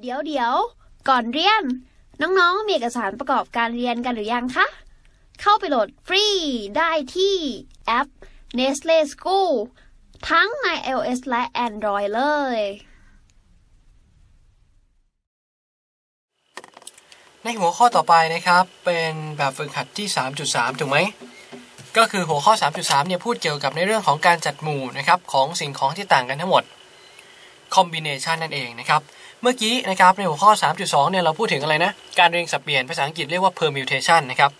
เดี๋ยวเดี๋ยวก่อนเรียน น้องๆ มีเอกสารประกอบการเรียนกันหรือยังคะ เข้าไปโหลดฟรีได้ที่แอป Nestle School ทั้งใน iOS และ Android เลย ในหัวข้อต่อไปนะครับ เป็นแบบฝึกหัดที่ 3.3 ถูกไหม ก็คือหัวข้อ 3.3 เนี่ยพูดเกี่ยวกับในเรื่องของการจัดหมู่นะครับ ของสิ่งของที่ต่างกันทั้งหมด combination นั่นเองนะครับ เมื่อกี้นะครับในหัวข้อ 3.2 เนี่ยเราพูดถึงอะไรนะ การเรียงสับเปลี่ยนภาษาอังกฤษเรียกว่า permutation นะครับ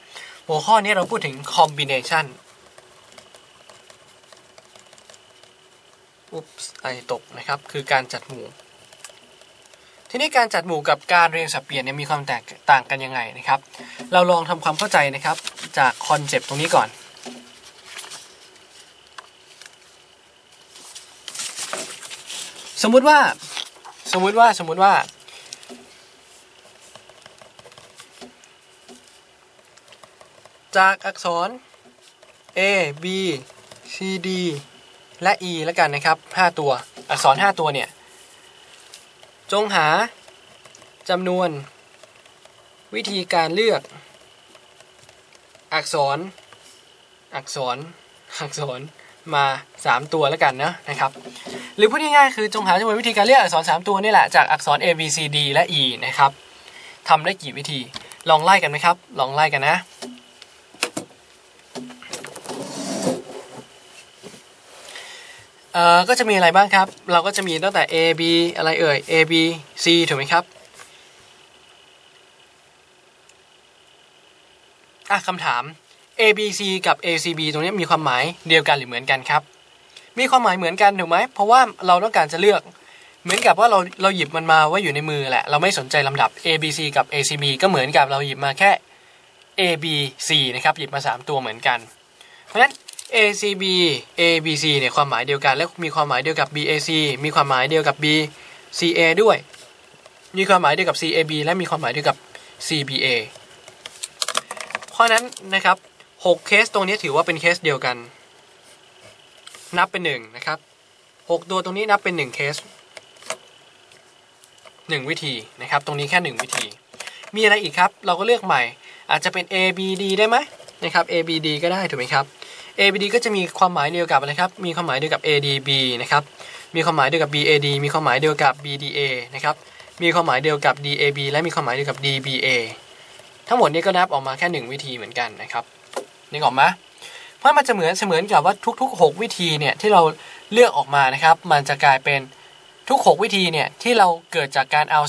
หัวข้อนี้เราพูดถึง combination อุ๊บไอตกนะครับ คือการจัดหมู่ ทีนี้การจัดหมู่กับการเรียงสับเปลี่ยนเนี่ยมีความแตกต่างกันยังไงนะครับ เราลองทำความเข้าใจนะครับจากคอนเซปต์ตรงนี้ก่อนสมมุติว่า สมมุติว่าสมมุติว่า จากอักษร A B C D และ E แล้วกันนะครับ 5 ตัว อักษร 5 ตัวเนี่ย จงหาจำนวน วิธีการเลือก อักษร อักษร อักษร มา 3 ตัวแล้วกันนะนะครับหรือพูดง่ายๆคือจงหาจำนวนวิธีการเลือกอักษร 3 ตัวนี่แหละจากอักษร A B C D และ E นะครับทำได้กี่วิธีลองไล่กันไหมครับ ลองไล่กันนะ เอ่อ ก็จะมีอะไรบ้างครับ เราก็จะมีตั้งแต่ A B อะไรเอ่ย A B C ถูกไหมครับ อะคำถาม A B C กับ A C B ตรงนี้มีความหมายเดียวกันหรือเหมือนกันครับ มีความหมายเหมือนกันถูกไหมเพราะว่าเราต้องการจะเลือกเหมือนกับว่าเราเราหยิบมันมาไว้อยู่ในมือแหละ เราไม่สนใจลำดับ A B C กับ A C B ก็เหมือนกับเราหยิบมาแค่ A B C นะครับหยิบมา 3 ตัวเหมือนกัน เพราะฉะนั้น ACB ABC เนี่ยความหมายเดียวกัน และมีความหมายเดียวกับ BAC มีความหมายเดียวกับ BCA ด้วย มีความหมายเดียวกับ CAB และมีความหมายเดียวกับ CBA เพราะนั้นนะครับ 6เคสตรงนี้ถือว่าเป็นเคสเดียวกัน นับเป็น1นะครับ6ตัวตรงนี้นับเป็น1เคส1วิธีนะครับ ตรงนี้แค่1วิธี มีอะไรอีกครับ เราก็เลือกใหม่ อาจจะเป็น ABD ได้ไหมนะครับ ABD ก็ได้ถูกไหมครับ ABD ก็จะมีความหมายเดียวกับอะไรครับ มีความหมายเดียวกับ ADB นะครับ มีความหมายเดียวกับ BAD มีความหมายเดียวกับ BDA นะครับ มีความหมายเดียวกับ DAB และมีความหมายเดียวกับ DBA ทั้งหมดนี้ก็นับออกมาแค่ 1 วิธีเหมือนกันนะครับ นึกออกไหมเพราะมันจะเหมือนเสมือนกับว่าทุก ๆ 6 วิธีเนี่ยที่เราเลือกออกมานะครับ มันจะกลายเป็นทุก 6 วิธีเนี่ยที่เราเกิดจากการเอา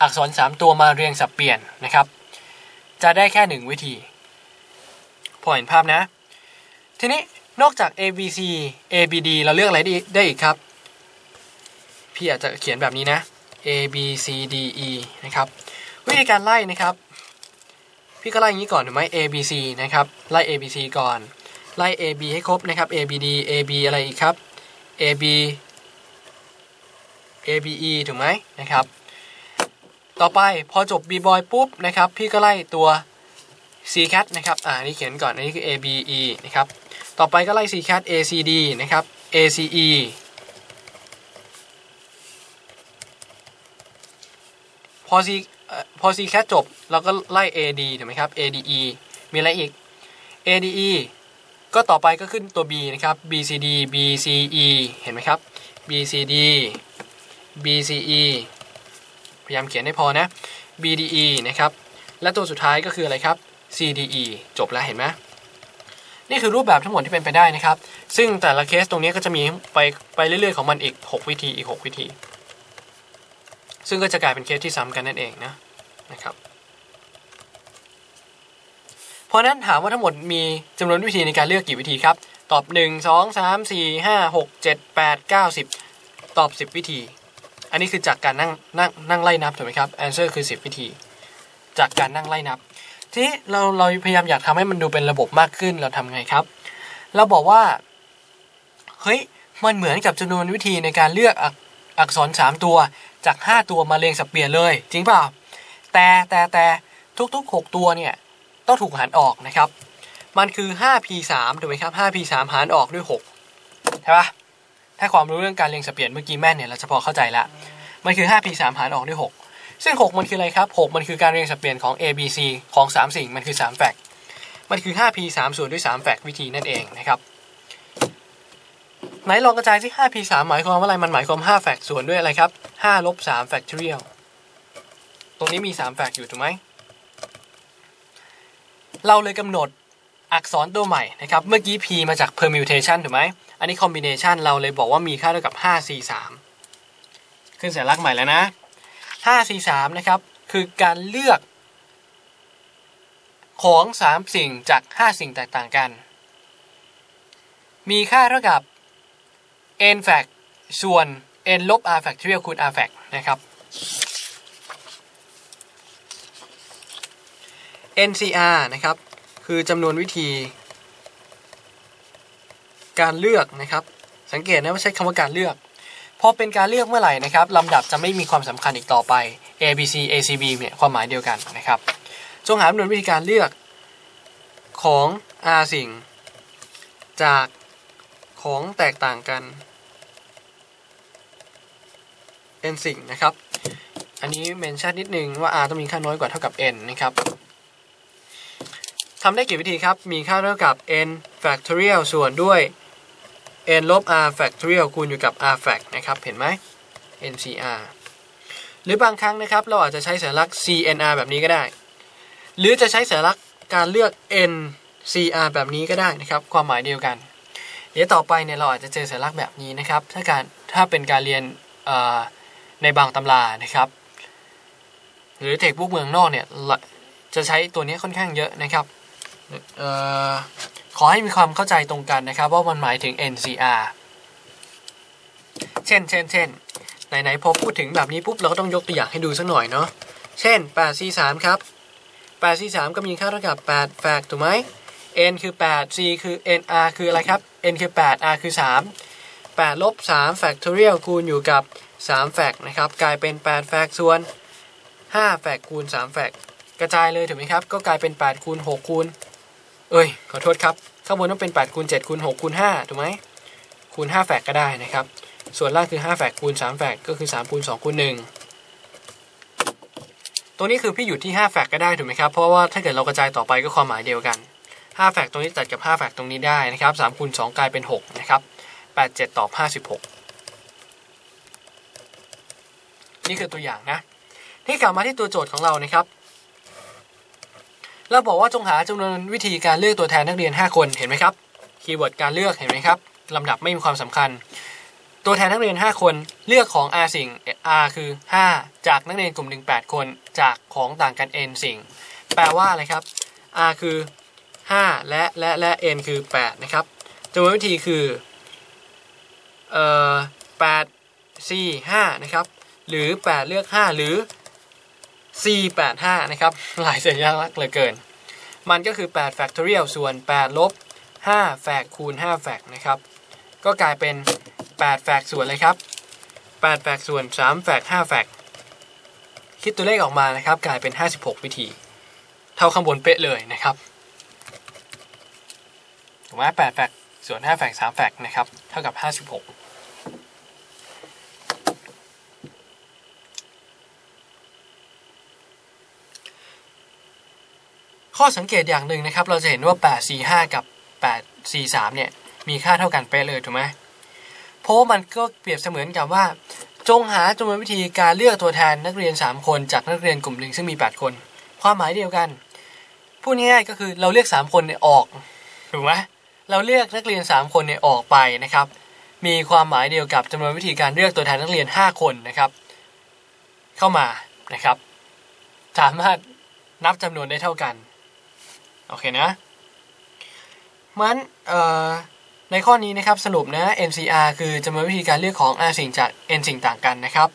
อักษร 3 ตัวมาเรียงสับเปลี่ยนนะครับ จะได้แค่ 1 วิธีพอเห็นภาพนะ ทีนี้นอกจาก A B C A B D เราเลือกอะไรได้อีกครับ พี่อาจจะเขียนแบบนี้นะ A B C D E นะครับ วิธีการไล่นะครับ พี่ก็ไล่อย่างนี้ก่อนถูกไหม A B C นะครับไล่ A B C ก่อนไล่ A B ให้ครบนะครับ A B D A B อะไรอีกครับ A B A B E ถูกไหมนะครับ ต่อไปพอจบ B boy ปุ๊บนะครับพี่ก็ไล่ตัว C cat นะครับอ่านี่เขียนก่อนอันนี้คือ A B E นะครับต่อไปก็ไล่ C cat A C D นะครับ A C E พอ C พอ C cat จบเราก็ไล่ A D ถูกไหมครับ A D E มีอะไรอีก A D E ก็ต่อไปก็ขึ้นตัว B นะครับ B C D B C E เห็นไหมครับ B C D B C E พยายามเขียนให้พอนะ B D E นะครับ และตัวสุดท้ายก็คืออะไรครับ CDE จบแล้วเห็นไหมนี่คือรูปแบบทั้งหมดที่เป็นไปได้นะครับ ซึ่งแต่ละเคสตรงนี้ก็จะมีไปไปเรื่อยๆของมันอีก 6 วิธีอีก 6 วิธี ซึ่งก็จะกลายเป็นเคสที่ซ้ำกันนั่นเองนะนะครับ เพราะนั้นถามว่าทั้งหมดมีจำนวนวิธีในการเลือกกี่วิธีครับ ตอบ 1 2 3 4 5 6 7 8 9 10 ตอบ 10 วิธี อันนี้คือจากการนั่งนั่งนั่งไล่นับถูกไหมครับ answer คือ 10 วิธี จากการนั่งไล่นับ ทีนี้เราเราพยายามอยากทำให้มันดูเป็นระบบมากขึ้นเราทำไงครับ เราบอกว่า เฮ้ยมันเหมือนกับจำนวนวิธีในการเลือกอักอกษร 3 ตัว จาก 5 ตัวมาเรียงสับเปลี่ยนเลย จริงเปล่าแต่แต่แต่ทุกๆ 6 ตัวเนี่ยต้องถูกหารออกนะครับ มันคือ 5p3 ถูกไหมครับ 5p3 หารออกด้วย6ใช่ปะถ้าความรู้เรื่องการเรียงสับเปลี่ยนเมื่อกี้แม่นเนี่ยเราจะพอเข้าใจละมันคือ 5p3 หารออกด้วยซึ่ง 6 มันคืออะไรครับ 6 มันคือการเรียงสับเปลี่ยนของ A B C ของ 3 สิ่งมันคือ3แฟกมันคือ 5P 3 ส่วนด้วย3แฟกวิธีนั่นเองนะครับ ไหนลองกระจายสิ 5P 3 หมายความว่าอะไร มันหมายความ 5 แฟกต์ส่วนด้วยอะไรครับ 5 ลบ 3 factorial ตรงนี้มี 3 แฟกต์อยู่ถูกไหม เราเลยกำหนดอักษรตัวใหม่นะครับ เมื่อกี้ P มาจาก permutation ถูกไหม อันนี้ combination เราเลยบอกว่ามีค่าเท่ากับ 5 C 3 ขึ้นสัญลักษณ์ใหม่แล้วนะ 5 C 3 นะครับ คือการเลือกของ 3 สิ่งจาก 5 สิ่งแตกต่างกัน มีค่าเท่ากับ n f a c ส่วน n ลบ r factorial คูณ r f a c นะครับ NCR นะครับ คือจำนวนวิธี การเลือกนะครับ สังเกตนะว่าใช้คำว่าการเลือกพอเป็นการเลือกเมื่อไหร่นะครับลำดับจะไม่มีความสำคัญอีกต่อไป A B C A C B เนี่ยความหมายเดียวกันนะครับ จงหาจำนวนวิธีการเลือกของ R สิ่ง จากของแตกต่างกัน n สิ่งนะครับ อันนี้เมนชั่นนิดนึงว่า r ต้องมีค่าน้อยกว่าเท่ากับ n นะครับทำได้กี่วิธีครับ มีค่าเท่ากับ n factorial ส่วนด้วย n ลบ r factorial คูณอยู่กับ r fact นะครับ เห็นไหม ncr หรือบางครั้งนะครับ เราอาจจะใช้สัญลักษณ์ cnr แบบนี้ก็ได้ หรือจะใช้สัญลักษณ์การเลือก ncr แบบนี้ก็ได้นะครับ ความหมายเดียวกัน เดี๋ยวต่อไปเนี่ยเราอาจจะเจอสัญลักษณ์แบบนี้นะครับ ถ้าการถ้าเป็นการเรียน ในบางตำรานะครับ หรือเทคบุ๊กเมืองนอกเนี่ยจะใช้ตัวนี้ค่อนข้างเยอะนะครับออขอให้มีความเข้าใจตรงกันนะครับว่ามันหมายถึง NCR เช่นเช่นเช่นไหนๆพอพูดถึงแบบนี้ปุ๊บเราก็ต้องยกตัวอย่างให้ดูสักหน่อยเนาะเช่น8 C 3ครับ8 C 3ก็มีค่าเท่ากับ8แฟกถูกไหม n คือ 8 c คือ n r คืออะไรครับ n คือ 8 r คือ 3 8ลบ3 factorial คูณอยู่กับ 3 แฟกนะครับกลายเป็น 8 แฟกส่วน 5 แฟกคูณ 3 แฟกกระจายเลยถูกไหมครับ ก็กลายเป็น 8 คูณ 6 คูณ เอ้ย ขอโทษครับ ข้างบนต้องเป็น 8 คูณ 7 คูณ 6 คูณ 5 ถูกไหมคูณ 5 แฟกก็ได้นะครับ ส่วนล่างคือ 5 แฟกคูณ 3 แฟกก็คือ 3 คูณ 2 คูณ 1 ตัวนี้คือพี่อยู่ที่ 5 แฟกก็ได้ถูกไหมครับ เพราะว่าถ้าเกิดเรากระจายต่อไปก็ความหมายเดียวกัน 5 แฟกตรงนี้ตัดกับ 5 แฟกตรงนี้ได้นะครับ3คูณ2กลายเป็น 6 นะครับ 8 7 ตอบ 56 นี่คือตัวอย่างนะ ที่กลับมาที่ตัวโจทย์ของเรานะครับ เราบอกว่าจงหาจำนวนวิธีการเลือกตัวแทนนักเรียน 5 คนเห็นไหมครับคีย์เวิร์ดการเลือกเห็นไหมครับลำดับไม่มีความสำคัญ ตัวแทนนักเรียน 5 คนเลือกของ R สิ่ง R คือ 5 จากนักเรียนกลุ่มหนึ่ง8คน จากของต่างกัน N สิ่ง แปลว่าอะไรครับ R คือ 5 และและและ N คือ 8 นะครับจำนวนวิธีคือเอ่อ8 C 5นะครับ หรือ 8 เลือก 5 หรือ C 8 5 นะครับ หลายสัญลักษณ์เหลือเกิน มันก็คือ 8 factorial ส่วน 8 ลบ 5 แฟกคูณ 5 แฟกนะครับ ก็กลายเป็น 8 แฟกส่วนเลยครับ 8 แฟกส่วน 3 แฟก5 แฟกคิดตัวเลขออกมานะครับ กลายเป็น 56 วิธี เท่าข้างบนเป๊ะเลยนะครับถูกไหม8แฟกส่วน 5 แฟก3 แฟกนะครับ เท่ากับ 56 ข้อสังเกตอย่างหนึ่งนะครับ เราจะเห็นว่า 845 กับ 843 เนี่ย มีค่าเท่ากันเป๊ะเลยถูกไหมเพราะมันก็เปรียบเสมือนกับว่า จงหาจำนวนวิธีการเลือกตัวแทนนักเรียน 3 คนจากนักเรียนกลุ่มหนึ่งซึ่งมี 8 คน ความหมายเดียวกันพูดง่ายๆก็คือเราเลือก 3 คนเนี่ยออกถูกไหมเราเลือกนักเรียน 3 คนเนี่ยออกไปนะครับ มีความหมายเดียวกับจำนวนวิธีการเลือกตัวแทนนักเรียน 5 คนนะครับ เข้ามานะครับ สามารถนับจำนวนได้เท่ากัน โอเคนะมันในข้อนี้นะครับสรุปนะ NCR คือจำนวนวิธีการเลือกของ R สิ่งจาก N สิ่งต่างกันนะครับ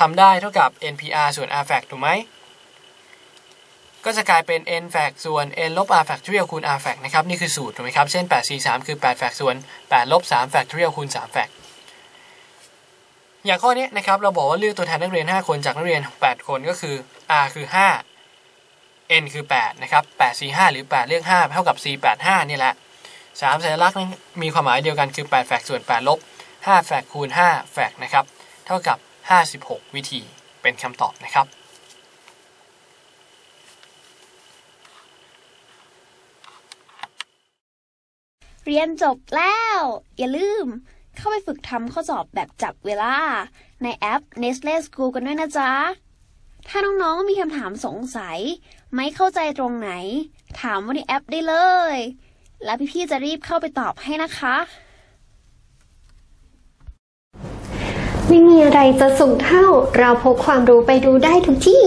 ทำได้เท่ากับ NPR ส่วน R fact ถูกไหม ก็จะกลายเป็น n fact ส่วน n ลบ r factorial คูณ r fact นะครับ นี่คือสูตรถูกไหมครับ เช่น 8 4 3 คือ 8 fact ส่วน 8 ลบ 3 factorial คูณ 3 fact อย่างข้อนี้นะครับ เราบอกว่าเลือกตัวแทนนักเรียน 5 คนจากนักเรียน 8 คนก็คือ r คือ 5 n คือ 8 นะครับ 845 หรือ 8 เลข5เท่ากับ 485 นี่แหละ 3 สัญลักษณ์มีความหมายเดียวกันคือ 8แฝกส่วน 8 ลบ 5แฝกคูณ 5แฝกนะครับ เท่ากับ 56 วิธีเป็นคำตอบนะครับเรียนจบแล้ว อย่าลืม เข้าไปฝึกทำข้อสอบแบบจับเวลา ในแอป Nestle School กันด้วยนะจ๊ะ ถ้าน้องๆมีคำถามสงสัย ไม่เข้าใจตรงไหน ถามว่าในแอปได้เลย แล้วพี่ๆจะรีบเข้าไปตอบให้นะคะ ไม่มีอะไรจะสูงเท่า เราพกความรู้ไปดูได้ทุกที่